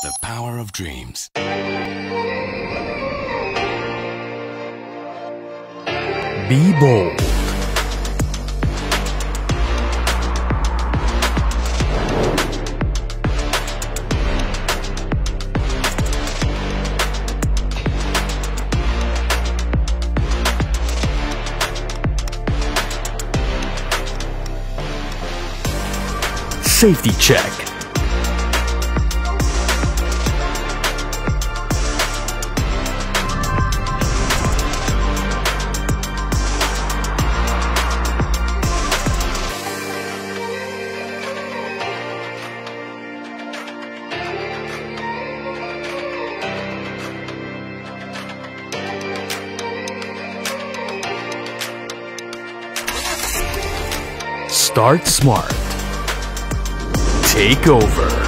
The power of dreams. Be bold. Safety check. Start smart. Take over.